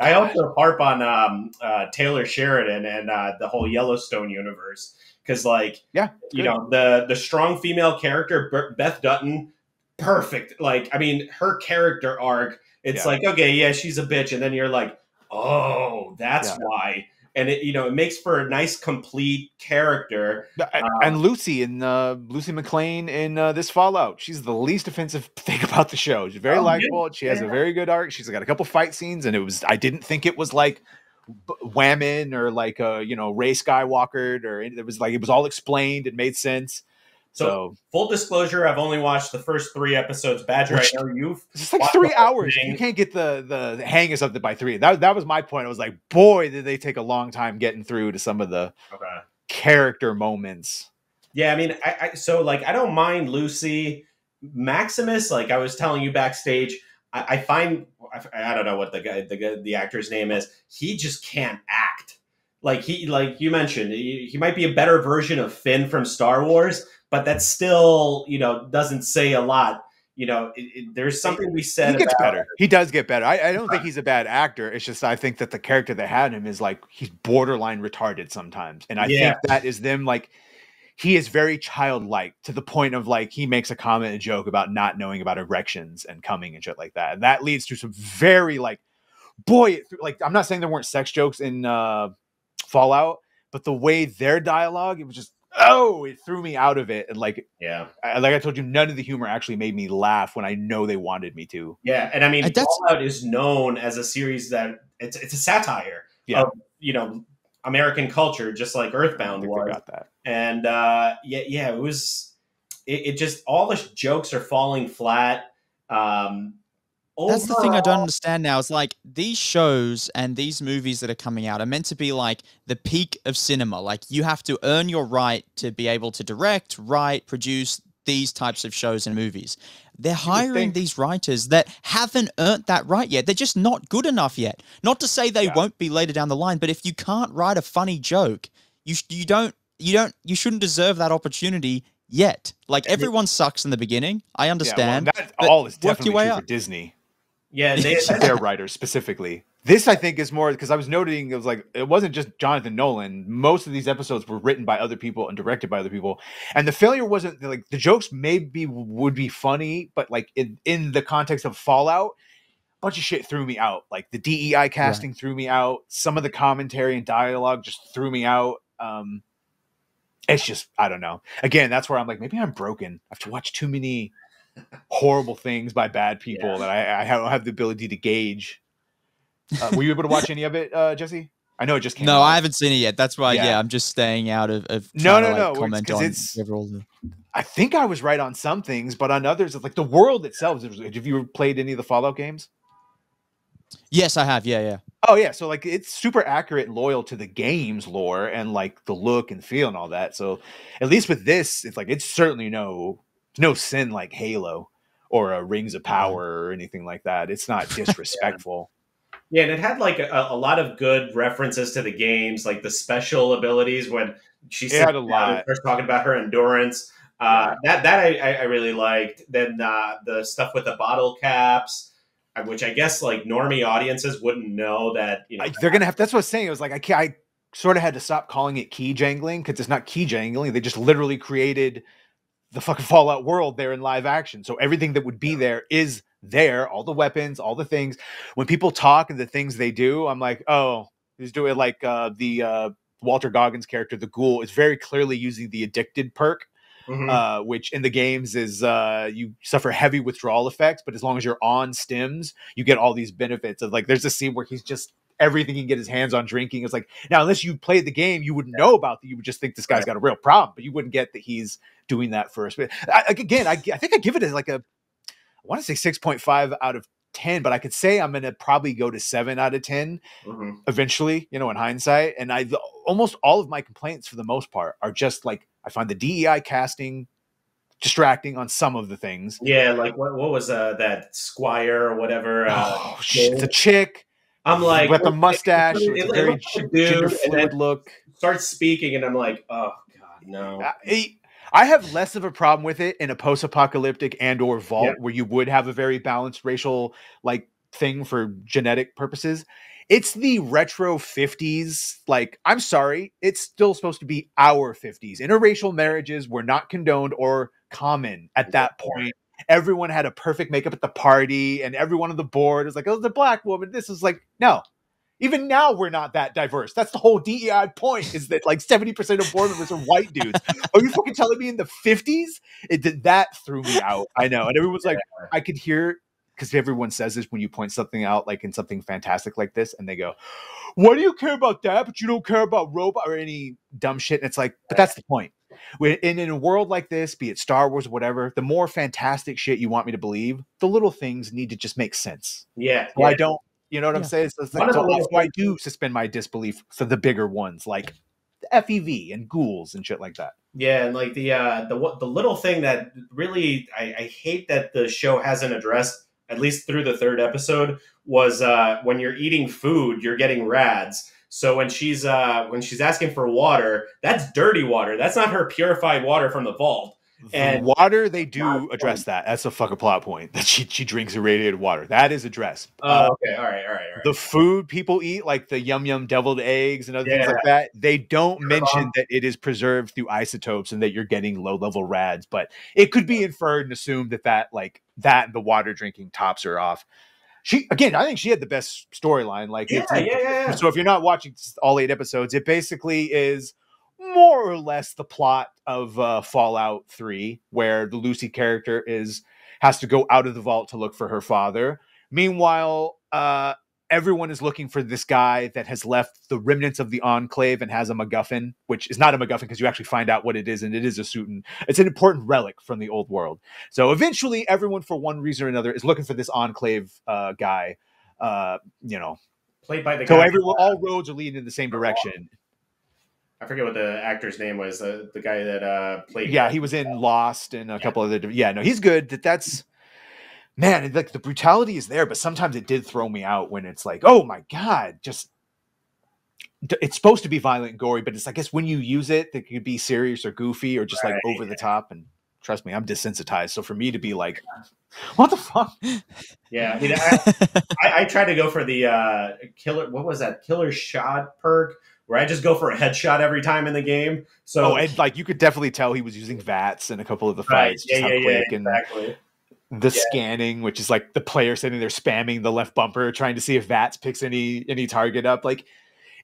I also harp on um, uh, Taylor Sheridan and uh, the whole Yellowstone universe because, like, yeah, you know, the the strong female character Beth Dutton, perfect. Like, I mean, her character arc. It's yeah. like, okay, yeah, she's a bitch, and then you're like, oh, that's yeah. why and it you know it makes for a nice complete character. And, um, and Lucy and uh, Lucy McLean in uh, this Fallout, she's the least offensive thing about the show. She's very oh, likable. Yeah. She has a very good arc. She's got a couple fight scenes, and it was I didn't think it was like Whammon or like a you know Rey Skywalker or it was like it was all explained. It made sense. So, so, full disclosure, I've only watched the first three episodes. Badger, I know you've it's like three hours. You can't get the the hang of something by three. That that was my point. I was like, boy, did they take a long time getting through to some of the okay. character moments. Yeah, I mean, I, I so like I don't mind Lucy Maximus. Like I was telling you backstage, I, I find I, I, don't know what the guy the the actor's name is. He just can't act. Like he like you mentioned, he, he might be a better version of Finn from Star Wars but that still, you know, doesn't say a lot. You know, it, it, there's something we said. He gets about, better. He does get better. I, I don't think he's a bad actor. It's just I think that the character they had him is like he's borderline retarded sometimes, and I yeah. think that is them like he is very childlike to the point of like he makes a comment and joke about not knowing about erections and coming and shit like that, and that leads to some very like boy like I'm not saying there weren't sex jokes in uh Fallout, but the way their dialogue it was just oh, it threw me out of it. And like, yeah, I, like I told you, none of the humor actually made me laugh when I know they wanted me to. Yeah, and I mean, and Fallout is known as a series that it's it's a satire yeah. of you know American culture, just like Earthbound was. that. And uh, yeah, yeah, it was. It, it, just all the jokes are falling flat. Um, Overall, That's the thing I don't understand now. It's like these shows and these movies that are coming out are meant to be like the peak of cinema. Like you have to earn your right to be able to direct, write, produce these types of shows and movies. They're hiring these writers that haven't earned that right yet. They're just not good enough yet. Not to say they yeah. won't be later down the line, but if you can't write a funny joke, you you don't you don't you shouldn't deserve that opportunity yet. Like everyone sucks in the beginning. I understand. Yeah, well, that all is definitely true for Disney. Yeah, they, their writers specifically. This I think is more because I was noting it was like it wasn't just Jonathan Nolan. Most of these episodes were written by other people and directed by other people, and the failure wasn't like the jokes maybe would be funny, but like in in the context of Fallout, a bunch of shit threw me out. Like the DEI casting right. threw me out. Some of the commentary and dialogue just threw me out. Um, it's just I don't know. Again, that's where I'm like maybe I'm broken. I have to watch too many horrible things by bad people yeah. that I, I, don't have the ability to gauge. Uh, were you able to watch any of it, uh, Jesse? I know it just came. No, out. I haven't seen it yet. That's why. Yeah, yeah I'm just staying out of. of no, no, like, no. Comment on it's, the... I think I was right on some things, but on others, it's like the world itself. Have you played any of the Fallout games? Yes, I have. Yeah, yeah. Oh yeah, so like it's super accurate and loyal to the game's lore and like the look and feel and all that. So at least with this, it's like it's certainly no no sin like Halo or a Rings of Power or anything like that. It's not disrespectful. yeah. and it had like a, a, lot of good references to the games, like the special abilities when she had a lot. First talking about her endurance. Uh, That that I, I really liked. Then uh, the stuff with the bottle caps, uh, which I guess like normie audiences wouldn't know that you know I, they're gonna have. That's what I was saying. It was like I can't. I sort of had to stop calling it key jangling because it's not key jangling. They just literally created the fucking Fallout world there in live action. So everything that would be there is there, all the weapons, all the things. When people talk and the things they do, I'm like, oh, he's doing like uh, the uh, Walton Goggins character, the ghoul, is very clearly using the addicted perk. Mm-hmm. Uh, which in the games is uh, you suffer heavy withdrawal effects, but as long as you're on stims, you get all these benefits. Of like, there's a scene where he's just everything he can get his hands on drinking. It's like now, unless you played the game, you wouldn't know about that. You would just think this guy's got a real problem, but you wouldn't get that he's doing that first. But I, again, I, I think I give it as like a, I want to say six point five out of 10 but i could say i'm gonna probably go to 7 out of 10 mm-hmm. eventually you know in hindsight and i almost all of my complaints for the most part are just like i find the dei casting distracting on some of the things yeah like what, what was uh, that squire or whatever uh, oh, it's a chick I'm like with the mustache, it, it, it, very gender fluid look. Starts speaking, and I'm like, oh god, no. I, I have less of a problem with it in a post-apocalyptic and or vault yeah. where you would have a very balanced racial like thing for genetic purposes. It's the retro 50s. Like, I'm sorry, it's still supposed to be our 50s. Interracial marriages were not condoned or common at that point. Everyone had a perfect makeup at the party, and everyone on the board was like, oh, the black woman. This is like, no. Even now, we're not that diverse. That's the whole DEI point is that like 70% of board members are white dudes. are you fucking telling me in the 50s? It did that threw me out. I know. And everyone's like, I could hear because everyone says this when you point something out like in something fantastic like this and they go why do you care about that but you don't care about robot or any dumb shit and it's like but that's the point when in, in a world like this be it star wars or whatever the more fantastic shit you want me to believe the little things need to just make sense. Yeah, so i don't you know what i'm saying? So, One like, of the so that's little why i do suspend my disbelief for the bigger ones like the FEV and ghouls and shit like that. Yeah, and like the uh, the the little thing that really I, I hate that the show hasn't addressed at least through the third episode was uh, when you're eating food, you're getting rads. So when she's uh, when she's asking for water, that's dirty water. That's not her purified water from the vault. And- the water they do address that that's a fucking plot point that she, she drinks irradiated water that is addressed Oh, Uh, okay, all right, all right, all right. the food people eat, like the yum yum deviled eggs and other things like that, they don't Sure. mention that it is preserved through isotopes and that you're getting low level rads. But it could be inferred and assumed that that like that the water drinking tops her off. She again, I think she had the best storyline. Like, yeah, yeah, yeah. so if you're not watching all eight episodes, it basically is more or less the plot of uh, Fallout Three, where the Lucy character is has to go out of the vault to look for her father. Meanwhile, uh, everyone is looking for this guy that has left the remnants of the Enclave and has a MacGuffin, which is not a MacGuffin because you actually find out what it is, and it is a suit, and it's an important relic from the old world. So eventually, everyone, for one reason or another, is looking for this Enclave uh, guy. Uh, you know, Played by the so guy. everyone, all roads are leading in the same direction. I forget what the actor's name was. Uh, the guy that uh, played. Yeah, he was in Lost and a couple other. Yeah, no, he's good. That that's man, like the brutality is there, but sometimes it did throw me out when it's like, oh my god, just it's supposed to be violent and gory, but it's I guess when you use it, it could be serious or goofy or just like over the top. And trust me, I'm desensitized. So for me to be like, what the fuck? Yeah, I mean, I, I, I try to go for the uh, killer. What was that? Killer shot perk, where I just go for a headshot every time in the game. So Oh, and like you could definitely tell he was using VATS in a couple of the right, fights. yeah, just how yeah, yeah, quick and exactly. The Yeah. scanning, which is like the player sitting there spamming the left bumper, trying to see if VATS picks any any target up. Like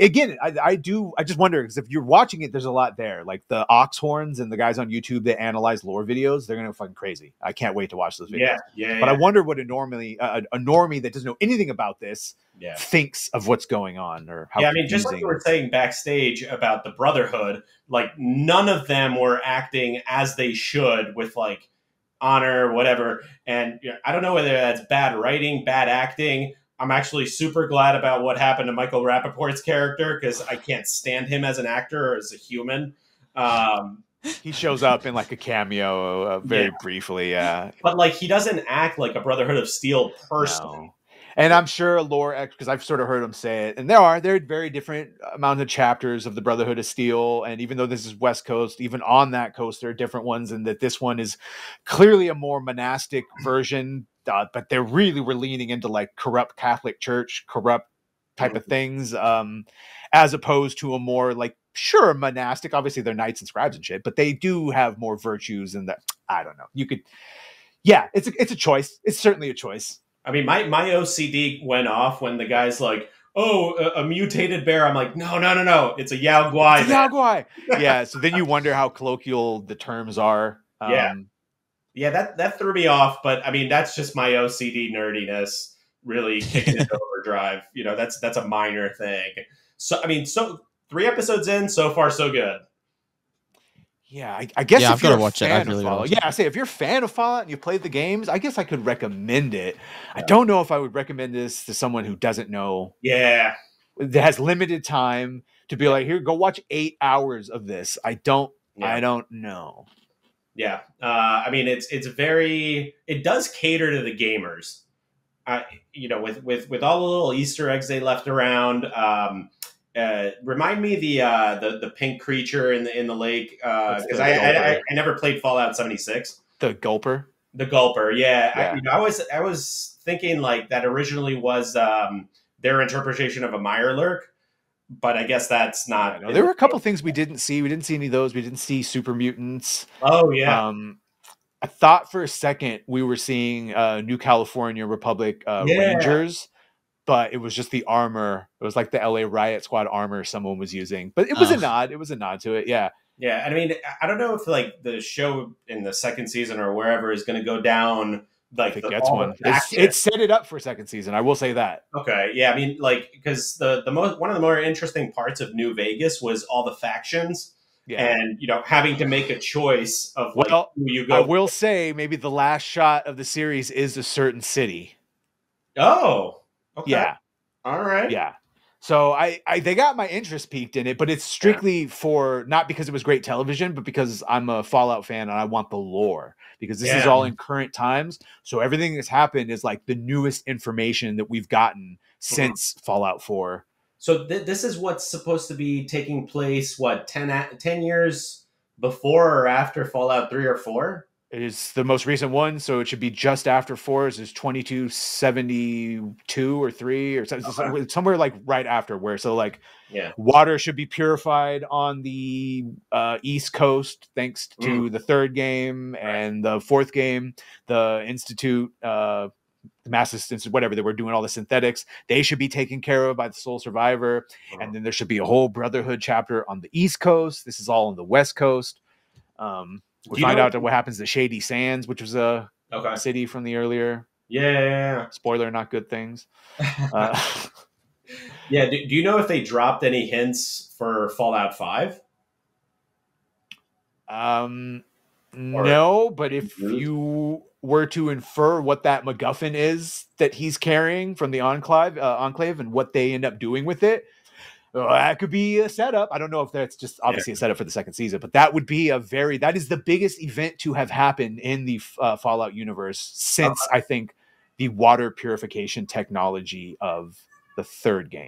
again, I, I do. I just wonder because if you're watching it, there's a lot there. Like the Oxhorns and the guys on YouTube that analyze lore videos, they're gonna go fucking crazy. I can't wait to watch those videos. Yeah, yeah, But I wonder what a normally a, a normie that doesn't know anything about this yeah. thinks of what's going on or how. Yeah, I mean, just like you were saying backstage about the Brotherhood, like none of them were acting as they should with like honor, whatever. And you know, I don't know whether that's bad writing, bad acting. I'm actually super glad about what happened to Michael Rappaport's character because I can't stand him as an actor or as a human. Um, he shows up in like a cameo uh, very Yeah. briefly. Yeah, but like, he doesn't act like a Brotherhood of Steel person. No. And I'm sure lore because I've sort of heard him say it, and there are there are very different amount of chapters of the Brotherhood of Steel, and even though this is West Coast, even on that coast there are different ones, and that this one is clearly a more monastic version, uh, but they're really were leaning into like corrupt Catholic Church, corrupt type of things, um, as opposed to a more like sure monastic. Obviously, they're knights and scribes and shit, but they do have more virtues and that. I don't know. You could, yeah, it's a, it's a choice. It's certainly a choice. I mean, my my OCD went off when the guy's like, "Oh, a, a mutated bear." I'm like, "No, no, no, no! It's a Yao Guai." It's a Yaguai. yeah. So then you wonder how colloquial the terms are. Um, Yeah. Yeah, that that threw me off, but I mean, that's just my OCD nerdiness really kicking into overdrive. You know, that's that's a minor thing. So I mean, so three episodes in, so far so good. Yeah, I, I guess Yeah, if I've gotta you're a watch it. I fan of really Fallout, watch yeah, I say if you're a fan of Fallout and you played the games, I guess I could recommend it. I don't know if I would recommend this to someone who doesn't know Yeah, that has limited time to be like, here, go watch eight hours of this. I don't, yeah, I don't know. yeah. Uh, I mean, it's it's very it does cater to the gamers. Uh, you know, with with with all the little Easter eggs they left around. Um, uh, remind me the uh, the the pink creature in the in the lake That's because the I, I, I I never played Fallout seventy six. The gulper. The gulper, yeah. Yeah. I, you know, I was I was thinking like that originally was um, their interpretation of a Mirelurk, but I guess that's not. No, there were a couple things we didn't see. We didn't see any of those. We didn't see super mutants. Oh yeah, Um, I thought for a second we were seeing uh, New California Republic uh, Yeah. Rangers, but it was just the armor. It was like the LA Riot Squad armor someone was using. But it was a nod. It was a nod to it. Yeah. yeah. I mean, I don't know if like the show in the second season or wherever is going to go down like it the, gets one. It's, it set it up for second season. I will say that. Okay, yeah, I mean, like, because the the most one of the more interesting parts of New Vegas was all the factions, Yeah. and you know, having to make a choice of like Well, who you go. I will say maybe the last shot of the series is a certain city. oh, okay, Yeah. all right, Yeah. So I, I they got my interest peaked in it, but it's strictly for not because it was great television, but because I'm a Fallout fan and I want the lore because this is all in current times. So everything that's happened is like the newest information that we've gotten mm-hmm. since Fallout 4. So th- this is what's supposed to be taking place. What 10, a- 10 years before or after Fallout three or four? It is the most recent one, so it should be just after 4 is 2272 or 3 or something Okay. somewhere like right after where so like Yeah, water should be purified on the uh, east coast thanks to the third game and the fourth game the institute uh, the mass assistance whatever they were doing all the synthetics they should be taken care of by the sole survivor and then there should be a whole brotherhood chapter on the east coast this is all on the west coast um, we find know- out what happens to shady sands which was a okay, city from the earlier yeah, spoiler not good things yeah. uh, yeah. Do, do you know if they dropped any hints for Fallout Five? Um, Or- no, but if Mhm. you were to infer what that MacGuffin is that he's carrying from the Enclave, uh, Enclave, and what they end up doing with it, uh, that could be a setup. I don't know if that's just obviously a setup for the second season, but that would be a very that is the biggest event to have happened in the uh, Fallout universe since I think the water purification technology of the third game.